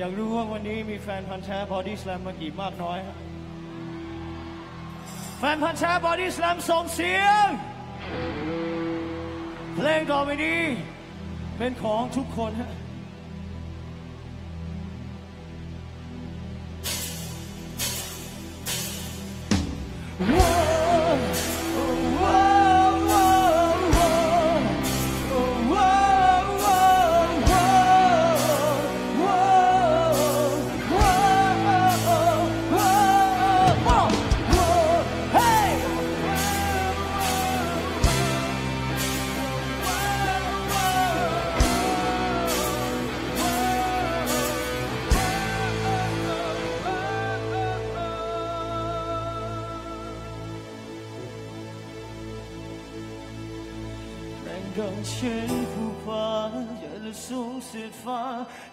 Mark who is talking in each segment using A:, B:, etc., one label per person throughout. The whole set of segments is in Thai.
A: อยากรู้ว่าวันนี้มีแฟนพันธ์แท้บอดี้สแลมมากี่มากน้อยครับ แฟนพันธ์แท้บอดี้สแลมส่งเสียง เพลงต่อไปนี้เป็นของทุกคนฮะ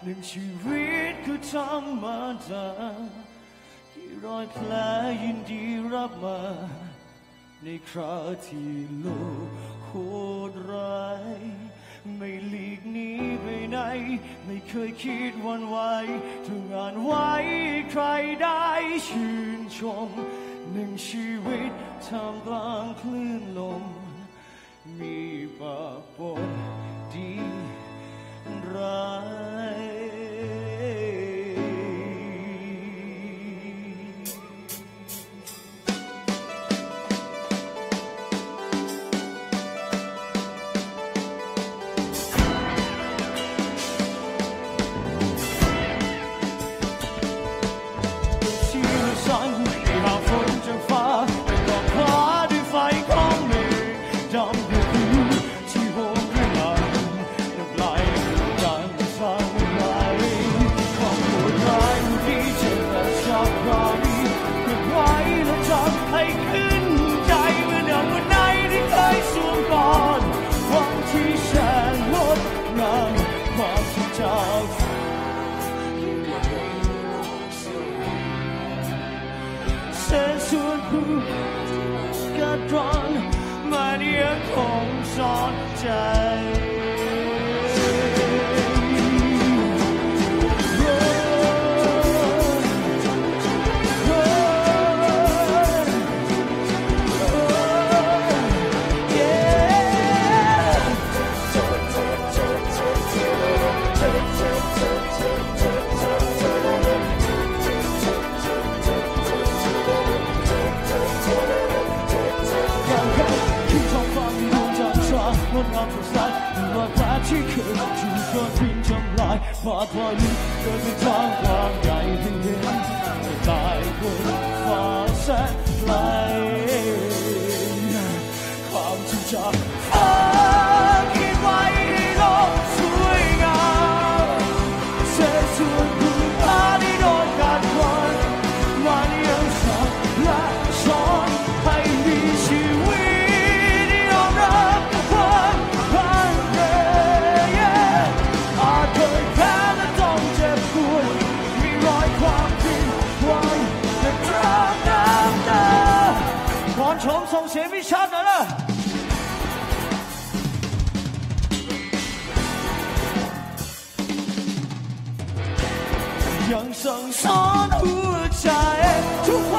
A: เรื่งชีวิตคือธรรมดาที่รอยแผลยินดีรับมา ในคราที่โลกโหดร้าย ไม่หลีกหนีไปไหน ไม่เคยคิดวันไหวทำงานไว้ใครได้ชื่นชม หนึ่งชีวิตทำามกลางคลื่นลม มีบาปนดีร้าย ยังสั่งส山น起，出发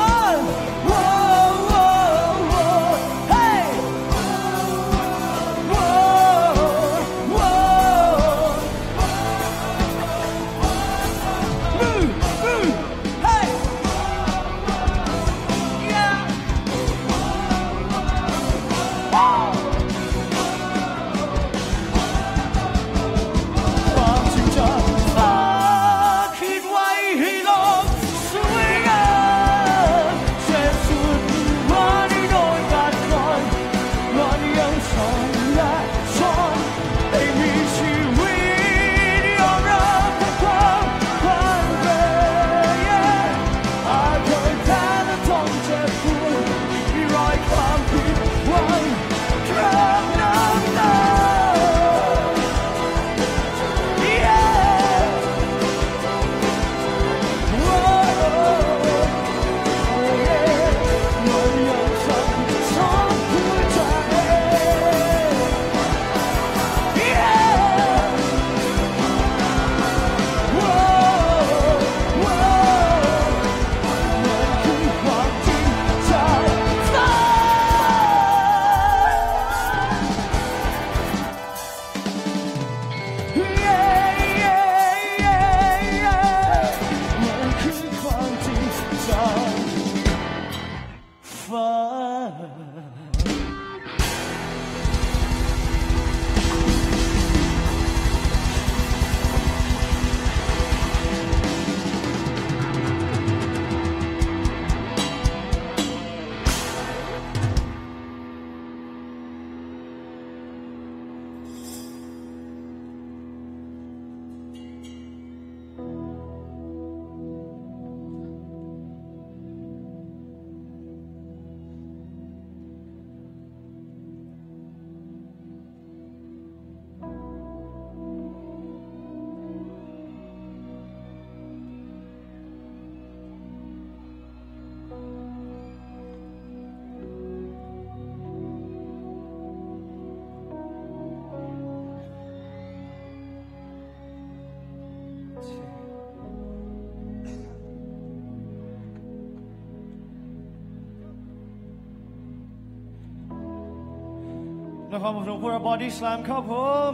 A: นครปฐมพวกเราบอดี้ส a ลมครับผม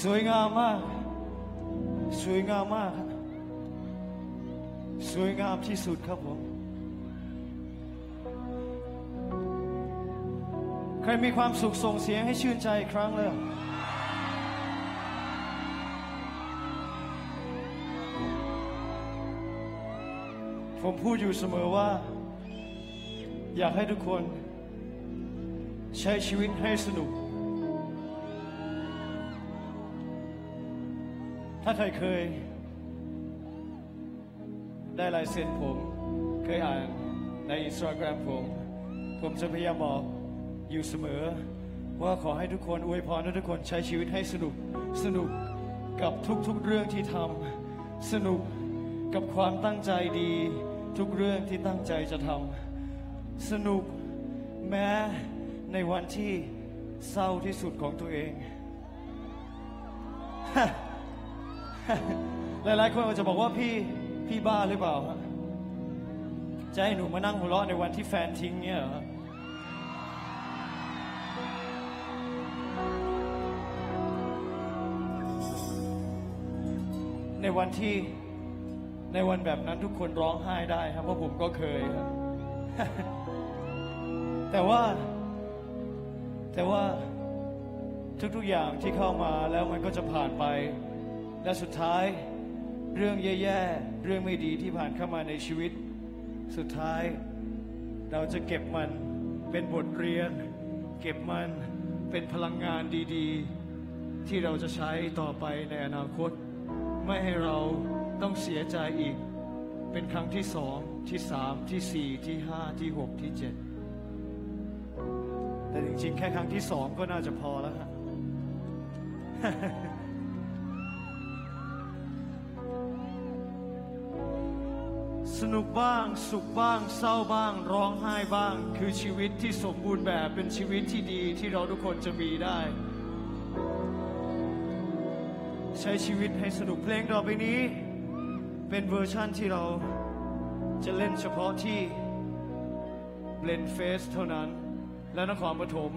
A: สวยงามมาก สวยงามมาก สวยงามที่สุดครับผม ใครมีความสุขส่งเสียงให้ชื่นใจอีกครั้งเลยผมพูดอยู่เสมอว่า อยากให้ทุกคนใช้ชีวิตให้สนุก ถ้าใครเคย ได้ลายเซ็นผม เคยอ่านในอินสตาแกรมผม ผมจะพยายามบอกอยู่เสมอ ว่าขอให้ทุกคนอวยพรให้ทุกคนใช้ชีวิตให้สนุก สนุกกับทุกๆเรื่องที่ทำสนุกกับความตั้งใจดี ทุกเรื่องที่ตั้งใจจะทำ สนุกแม้ในวันที่เศร้าที่สุดของตัวเองหลายๆคนอาจจะบอกว่าพี่พี่บ้าหรือเปล่าฮะจะให้หนูมานั่งหัวเราะในวันที่แฟนทิ้งเนี่ยเหรอในวันที่ในวันแบบนั้นทุกคนร้องไห้ได้ครับเพราะผมก็เคยครับ แต่ว่า แต่ว่าทุกๆอย่างที่เข้ามาแล้วมันก็จะผ่านไป และสุดท้ายเรื่องแย่ๆ เรื่องไม่ดีที่ผ่านเข้ามาในชีวิต สุดท้ายเราจะเก็บมันเป็นบทเรียน เก็บมันเป็นพลังงานดีๆ ที่เราจะใช้ต่อไปในอนาคต ไม่ให้เราต้องเสียใจอีก เป็นครั้งที่สองที่สามที่สี่ที่ห้าที่หกที่เจ็ด แต่จริงๆ แค่ครั้งที่สองก็น่าจะพอแล้วฮะสนุกบ้าง สุขบ้าง เศร้าบ้าง ร้องไห้บ้าง คือชีวิตที่สมบูรณ์แบบเป็นชีวิตที่ดีที่เราทุกคนจะมีได้ ใช้ชีวิตให้สนุกเพลงต่อไปนี้ เป็นเวอร์ชั่นที่เราจะเล่นเฉพาะที่ Blen Fes เท่านั้น และนครปฐม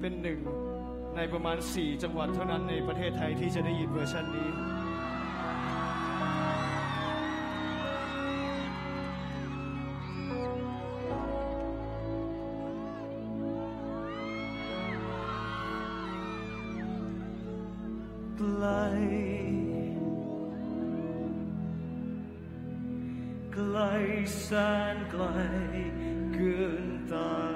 A: เป็นหนึ่งในประมาณ 4 จังหวัดเท่านั้นในประเทศไทยที่จะได้ยินเวอร์ชันนี้ ไกล ไกลแสนไกลเกินตา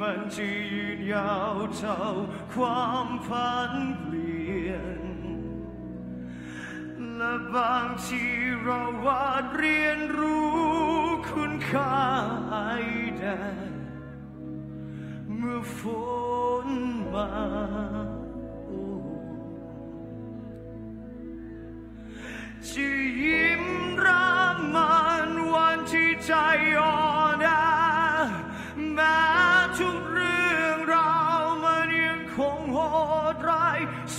A: มันจะยืนยาวเท่าความผันเปลี่ยน และบางทีเราวาดเรียนรู้คุณค่าไอแดดเมื่อฝนมา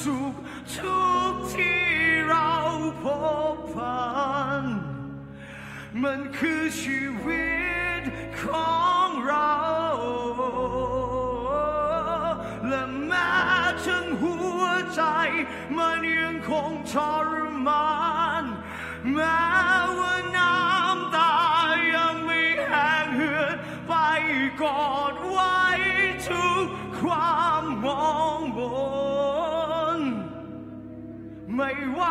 A: สุขทุกที่เราพบผ่านมันคือชีวิตของเรา และแม้ทั้งหัวใจ มันยังคงทรมานแม้ ไม่ว่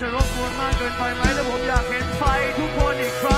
A: จะรบกวนมากเกินไปไหมและผมอยากเห็นไฟทุกคนอีกครั้ง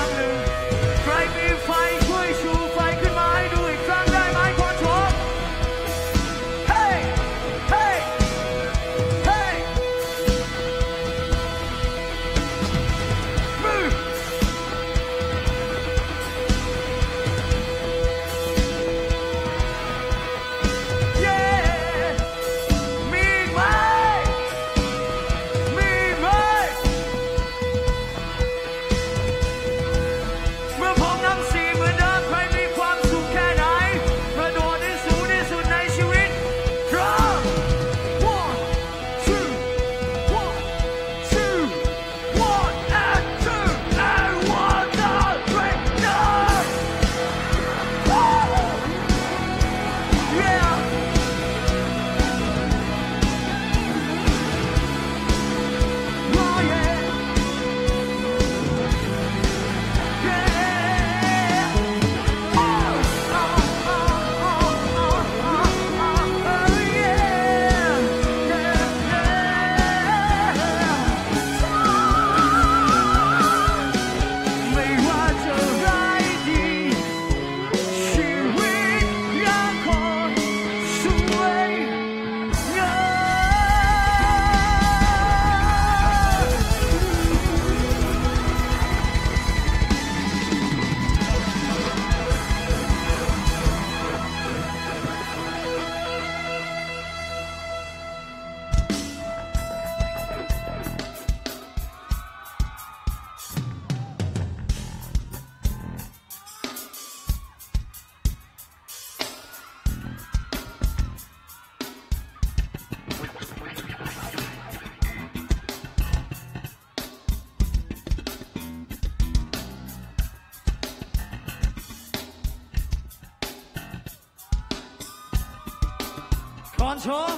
A: ชม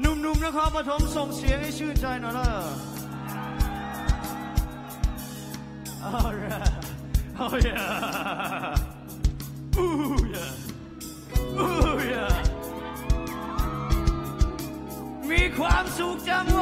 A: หนุ่มๆนครปฐมส่งเสียงให้ชื่นใจหน่อยล่ะ Alright Oh yeah Ooh yeah Ooh มีความสุขจังวะ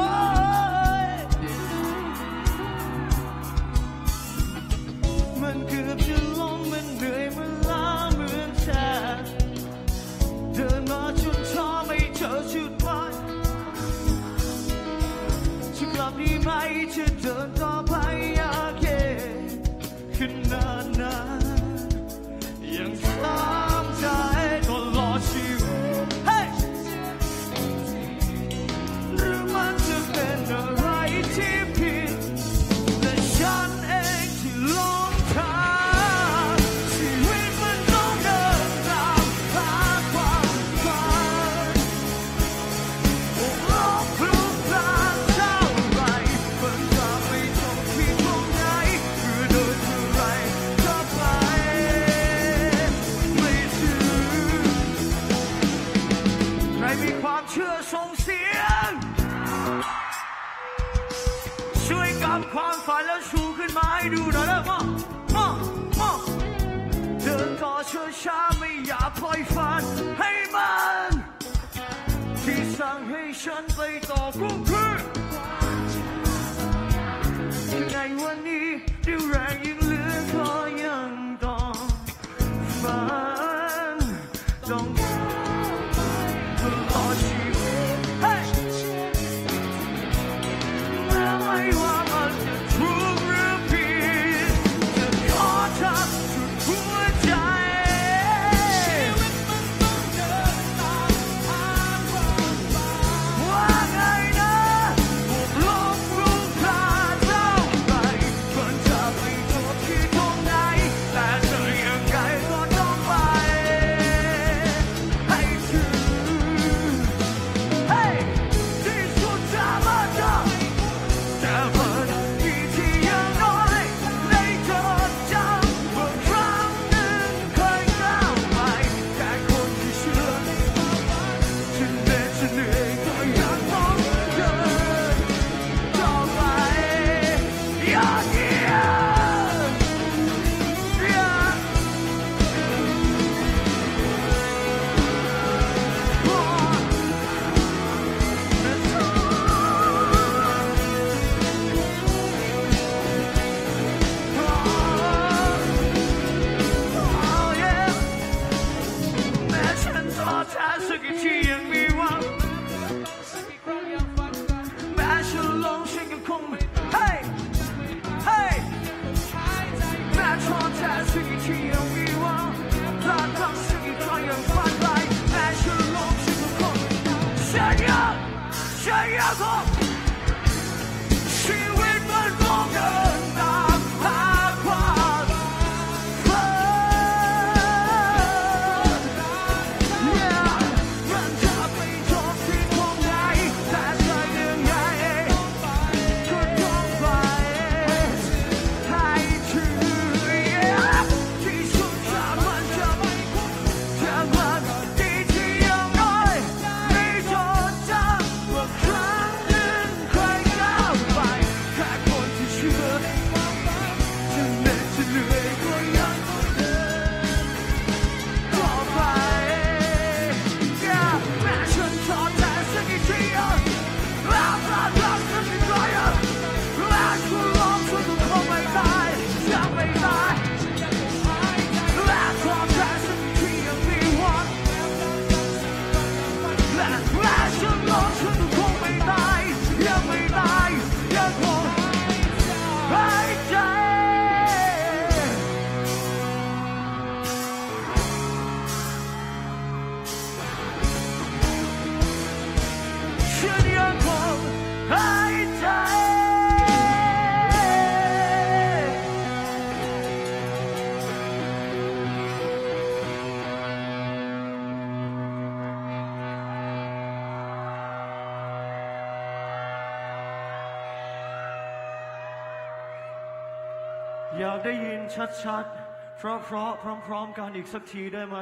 A: ได้ยินชัดๆ เพราะเพราะพร้อมๆกันอีกสักทีได้ไหม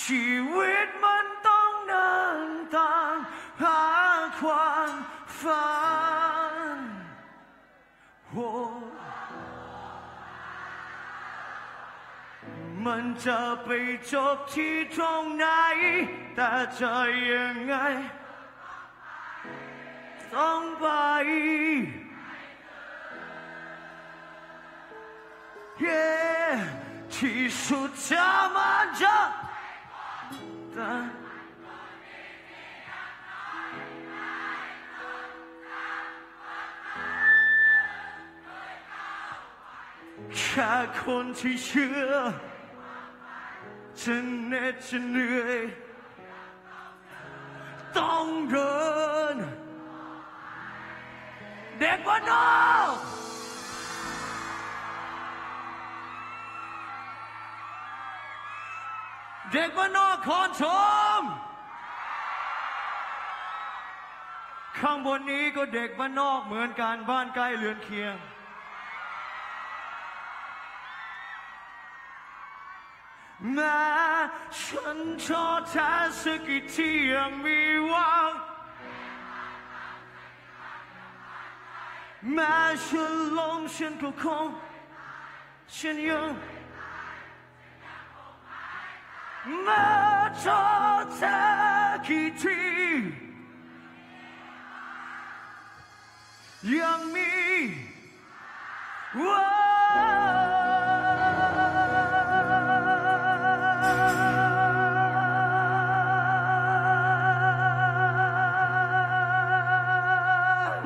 A: ชีวิตมันต้องเดินตามหาความฝันโอ้มันจะไปจบที่ตรงไหน แต่จะยังไง ต้องไป yeah ที่สุดจะมันจะแต่แค่คนที่เชื่อจะเหน็ดจะเหนื่อยต้องเดินเด็กบ้านนอก เด็กบ้านนอกคอนชม ข้างบนนี้ก็เด็กบ้านนอกเหมือนกันบ้านใกล้เรือนเคียง แม้ฉันชอแท้สักกี่ที่ยังมีหวังแม้ฉันล้มฉันก็คงฉันยัง ยังมีหวัง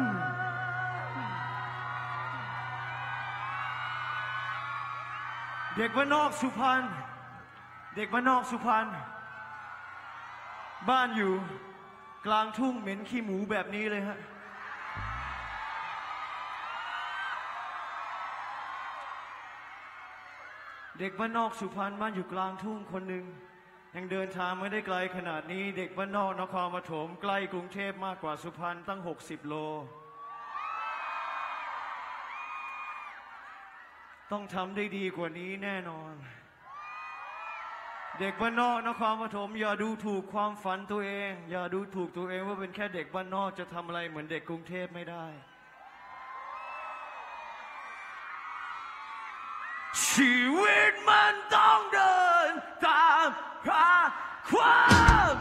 A: เด็กบ้านอกสุพรรณ เด็กบ้านนอกสุพรรณ บ้านอยู่ กลางทุ่งเหม็นขี้หมูแบบนี้เลยฮะ เด็กบ้านนอกสุพรรณบ้านอยู่กลางทุ่งคนหนึ่งยังเดินทางไม่ได้ไกลขนาดนี้ เด็กบ้านนอกนครปฐมใกล้กรุงเทพมากกว่าสุพรรณตั้ง 60 โล ต้องทำได้ดีกว่านี้แน่นอน เด็กบ้านนอกนครปฐมอย่าดูถูกความฝันตัวเอง อย่าดูถูกตัวเองว่าเป็นแค่เด็กบ้านนอกจะทำอะไรเหมือนเด็กกรุงเทพไม่ได้ ชีวิตมันต้องเดินตามพระความ